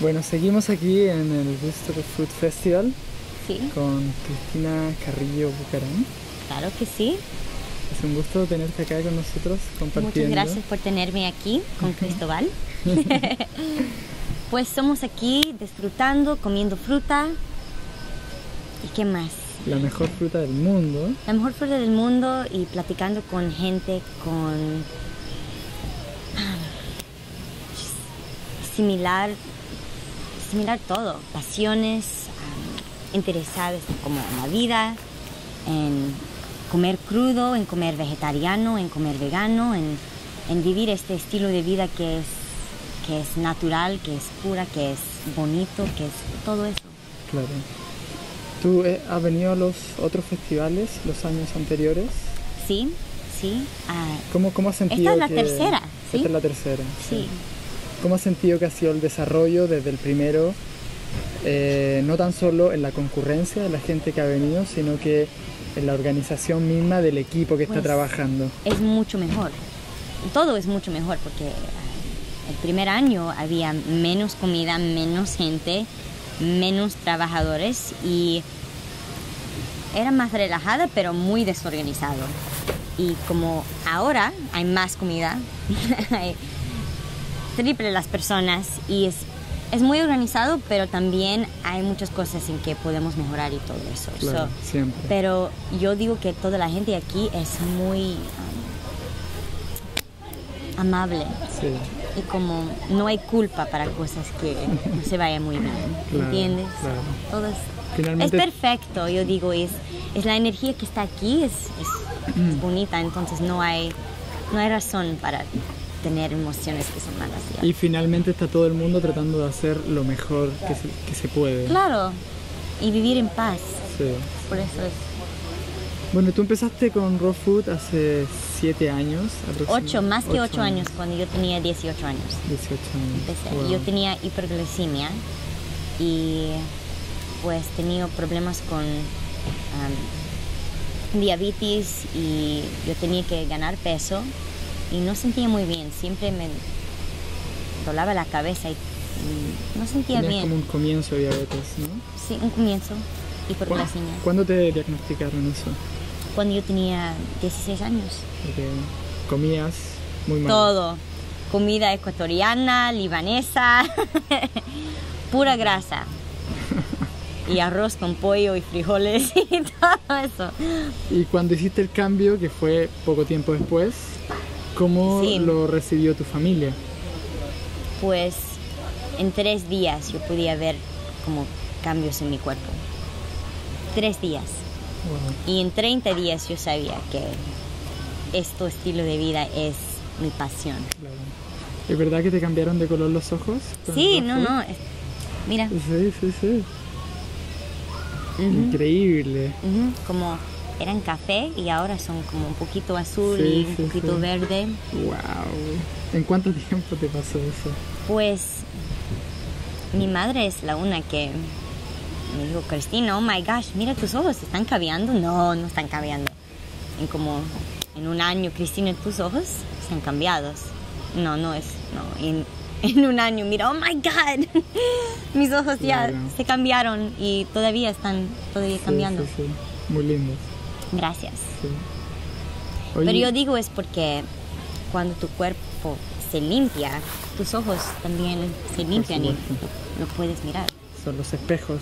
Bueno, seguimos aquí en el Bristol Fruit Festival Sí, con Cristina Carrillo Bucarán. claro que sí. Es un gusto tenerte acá con nosotros compartiendo. Muchas gracias por tenerme aquí con Cristóbal. pues somos aquí disfrutando, comiendo fruta. ¿Y qué más? La mejor fruta del mundo. La mejor fruta del mundo y platicando con gente con ah, similar, similar todo, pasiones, ah, interesadas como en la vida, en comer crudo, en comer vegetariano, en comer vegano, en, en vivir este estilo de vida que es, que es natural, que es pura, que es bonito, que es todo eso. Claro. ¿Tú eh, has venido a los otros festivales los años anteriores? Sí, sí. ah, ¿Cómo, cómo has sentido Esta es la que- tercera, ¿sí? Esta es la tercera. sí. ¿Cómo has sentido que ha sido el desarrollo desde el primero? eh, no tan solo en la concurrencia de la gente que ha venido, sino que en la organización misma del equipo que está Pues, trabajando. es mucho mejor. Todo es mucho mejor porque ah, el primer año había menos comida, menos gente, menos trabajadores y era más relajada pero muy desorganizado. Y como ahora hay más comida, hay triple las personas y es, es muy organizado pero también hay muchas cosas en que podemos mejorar y todo eso. Claro, So, siempre. pero yo digo que toda la gente aquí es muy um, amable Sí, y como no hay culpa para cosas que no se vayan muy bien, Claro, ¿entiendes? claro. Todo es, Finalmente- es perfecto, yo digo, es, es la energía que está aquí, es, es- Mm. es bonita, entonces no hay, no hay razón para tener emociones que son malas. y finalmente está todo el mundo tratando de hacer lo mejor que se, que se puede. Claro, y vivir en paz, Sí. por eso es Bueno, tú empezaste con Raw Food hace 7 años. aproximadamente. ocho, más que Ocho ocho años, cuando yo tenía 18 años. 18 años. empecé. Wow. Yo tenía hiperglicemia y pues tenía problemas con am, diabetes y yo tenía que ganar peso y no sentía muy bien. Siempre me dolaba la cabeza y, y no sentía Tenías bien. como un comienzo de diabetes, ¿no? Sí, un comienzo, ¿Cu- hiperglicemia. ¿Cuándo te diagnosticaron eso? Cuando yo tenía 16 años. Porque comías muy mal. Todo. Comida ecuatoriana, libanesa, pura grasa. Y arroz con pollo y frijoles y todo eso. Y cuando hiciste el cambio, que fue poco tiempo después, ¿cómo Sí. lo recibió tu familia? Pues en tres días yo podía ver como cambios en mi cuerpo. Tres días. Wow. Y en 30 días yo sabía que este estilo de vida es mi pasión. Claro. ¿Es verdad que te cambiaron de color los ojos? Sí, no, no. Mira? Sí, sí, sí. Increíble. como eran café y ahora son como un poquito azul Sí, y un sí, poquito sí. verde. Wow. ¿En cuánto tiempo te pasó eso? Pues mi madre es la una que me dijo, Cristina, oh my gosh, mira tus ojos, ¿están cambiando? No, no están cambiando. En como en un año, Cristina, tus ojos están cambiados. No, no es, no. En, en un año, mira, oh my God, mis ojos ya Claro. se cambiaron y todavía están todavía Sí, cambiando. Sí, sí. Muy lindos. Gracias. Sí. Pero yo digo es porque cuando tu cuerpo se limpia, tus ojos también se limpian y lo puedes mirar. son los espejos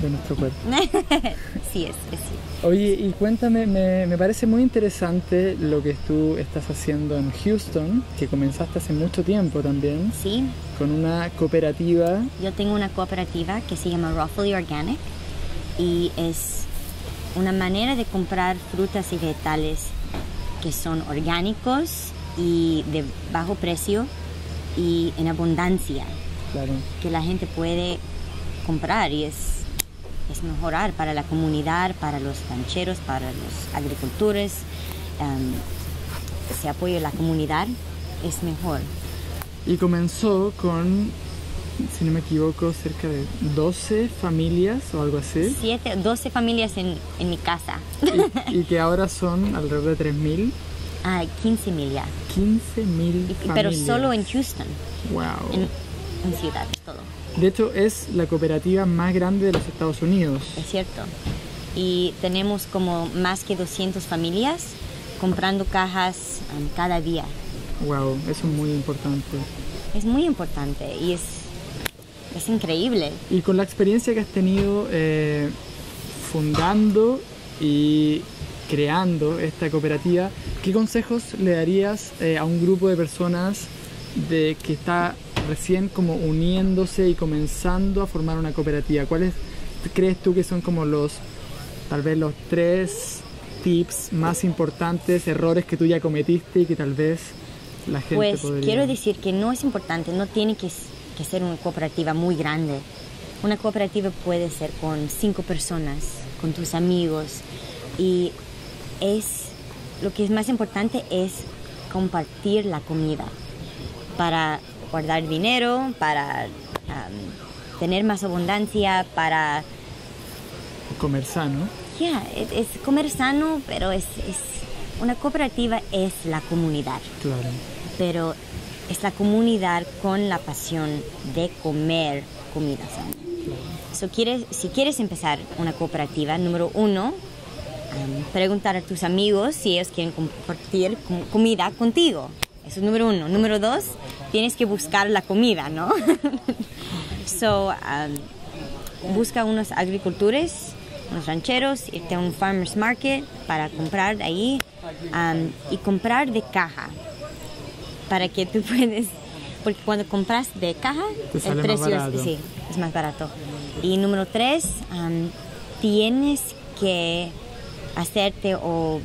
de nuestro cuerpo. sí, es, es sí. Oye, y cuéntame, me, me parece muy interesante lo que tú estás haciendo en Houston, que comenzaste hace mucho tiempo también, Sí, con una cooperativa. yo tengo una cooperativa que se llama Roughly Organic y es una manera de comprar frutas y vegetales que son orgánicos y de bajo precio y en abundancia. Claro, que la gente puede comprar y es, es mejorar para la comunidad, para los rancheros, para los agricultores. em, se apoya la comunidad, es mejor. y comenzó con, si no me equivoco, cerca de 12 familias o algo así, Siete, 12 familias en, en mi casa. y, y que ahora son alrededor de 3.000 Ah, 15 mil ya. 15 mil Y- familias. Pero solo en Houston, Wow. en, en ciudades, todo. De hecho, es la cooperativa más grande de los Estados Unidos. Es cierto. Y tenemos como más que 200 familias comprando cajas um, cada día. Wow, eso es muy importante. Es muy importante y es, es increíble. Y con la experiencia que has tenido eh, fundando y creando esta cooperativa, ¿qué consejos le darías eh, a un grupo de personas de que está recién como uniéndose y comenzando a formar una cooperativa? ¿Cuáles crees tú que son como los, tal vez los tres tips más importantes, errores que tú ya cometiste y que tal vez la gente Pues podría... quiero decir que no es importante, no tiene que, s- que ser una cooperativa muy grande. Una cooperativa puede ser con cinco personas, con tus amigos. Y es lo que es más importante es compartir la comida para guardar dinero, para tener más abundancia, para Comer sano. ya es, es comer sano, pero es, es una cooperativa es la comunidad Claro. pero es la comunidad con la pasión de comer comida sana. So, quieres, si quieres empezar una cooperativa, número uno, um, preguntar a tus amigos si ellos quieren compartir com- comida contigo. Eso es número uno. Número dos, tienes que buscar la comida, ¿no? so, um, busca unos agricultores, unos rancheros, irte a un farmer's market para comprar ahí um, y comprar de caja para que tú puedes, porque cuando compras de caja, el precio es, sí, es más barato. Y número tres, tienes que hacerte o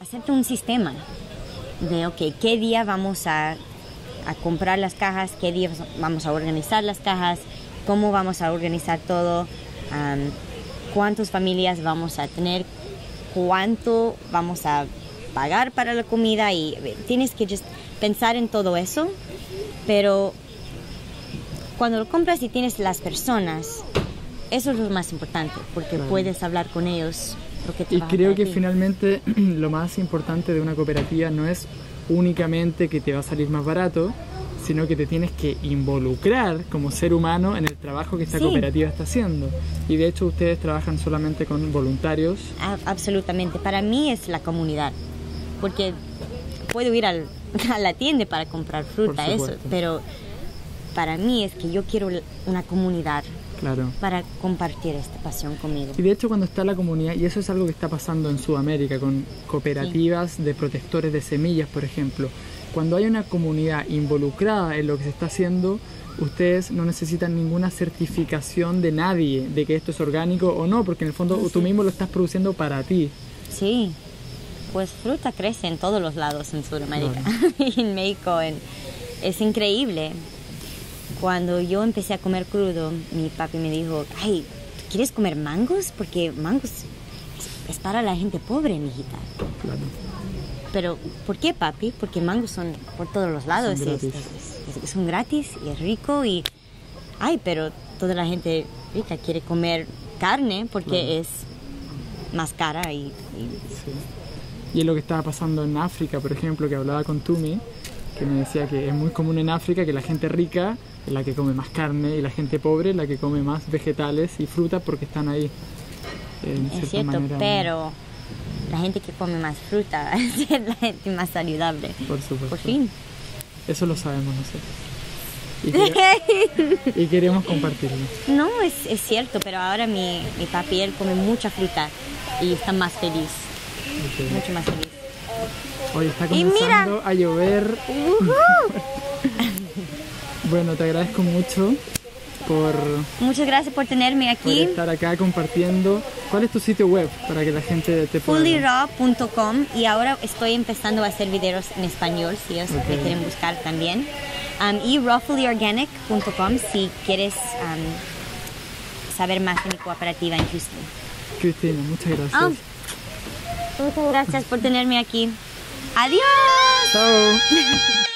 hacerte un sistema de, ok, ¿qué día vamos a, a comprar las cajas? ¿Qué día vamos a organizar las cajas? ¿Cómo vamos a organizar todo? Am, ¿Cuántas familias vamos a tener? ¿Cuánto vamos a pagar para la comida? Y eh, tienes que just pensar en todo eso, pero cuando lo compras y tienes las personas, eso es lo más importante, porque Claro. puedes hablar con ellos. Lo que Y trabaja creo que ti. finalmente lo más importante de una cooperativa no es únicamente que te va a salir más barato, sino que te tienes que involucrar como ser humano en el trabajo que esta Sí. cooperativa está haciendo. Y de hecho ustedes trabajan solamente con voluntarios. A- absolutamente. Para mí es la comunidad. Porque puedo ir al- a la tienda para comprar fruta, eso. Pero para mí es que yo quiero una comunidad Claro. para compartir esta pasión conmigo. Y de hecho cuando está la comunidad, y eso es algo que está pasando en Sudamérica con cooperativas de protectores de semillas, por ejemplo, cuando hay una comunidad involucrada en lo que se está haciendo, ustedes no necesitan ninguna certificación de nadie de que esto es orgánico o no, porque en el fondo tú mismo lo estás produciendo para ti. Sí. Pues fruta crece en todos los lados en Sudamérica. y en México. en- es increíble. Cuando yo empecé a comer crudo, mi papi me dijo, ay, ¿tú quieres comer mangos? Porque mangos es para la gente pobre, mijita. Claro. Pero, ¿por qué, papi? Porque mangos son por todos los lados. Son es- gratis. es- es- son gratis y es rico y... Ay, pero toda la gente rica quiere comer carne porque Claro. es más cara y... y- Sí. Y es lo que estaba pasando en África, por ejemplo, que hablaba con Tumi, que me decía que es muy común en África que la gente rica es la que come más carne y la gente pobre es la que come más vegetales y frutas porque están ahí. En es cierto, manera, pero la gente que come más fruta es la gente más saludable. Por supuesto. Por fin. Eso lo sabemos nosotros. Y, quere- y queremos compartirlo. No, es, es cierto, pero ahora mi, mi papi, él come mucha fruta y está más feliz, Mucho más feliz. Hoy está comenzando a llover. bueno, te agradezco mucho por, Muchas gracias por tenerme por aquí. estar acá compartiendo. ¿Cuál es tu sitio web para que la gente te pueda... fullyraw.com y ahora estoy empezando a hacer videos en español si ellos me Ok. quieren buscar también. Um, y rawfullyorganic.com si quieres um, saber más de mi cooperativa en Houston. Cristina, muchas gracias. Ah, muchas gracias por tenerme aquí. Adiós. Chao.